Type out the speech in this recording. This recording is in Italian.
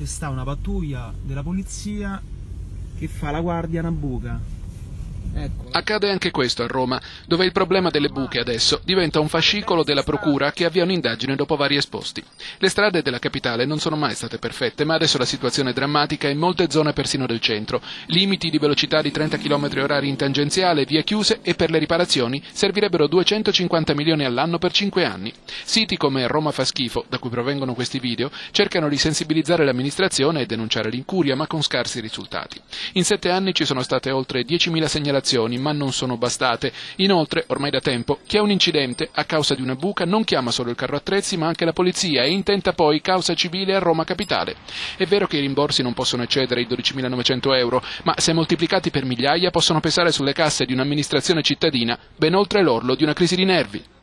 c'è sta una pattuglia della polizia che fa la guardia a una buca. Ecco. Accade anche questo a Roma, dove il problema delle buche adesso diventa un fascicolo della procura che avvia un'indagine dopo vari esposti. Le strade della capitale non sono mai state perfette, ma adesso la situazione è drammatica in molte zone persino del centro. Limiti di velocità di 30 km orari in tangenziale, vie chiuse e per le riparazioni servirebbero 250 milioni all'anno per 5 anni. Siti come Roma fa schifo, da cui provengono questi video, cercano di sensibilizzare l'amministrazione e denunciare l'incuria, ma con scarsi risultati. In sette anni ci sono state oltre 10.000 segnalazioni ma non sono bastate. Inoltre, ormai da tempo, chi ha un incidente a causa di una buca non chiama solo il carro attrezzi ma anche la polizia e intenta poi causa civile a Roma Capitale. È vero che i rimborsi non possono eccedere i 12.900 euro, ma se moltiplicati per migliaia possono pesare sulle casse di un'amministrazione cittadina ben oltre l'orlo di una crisi di nervi.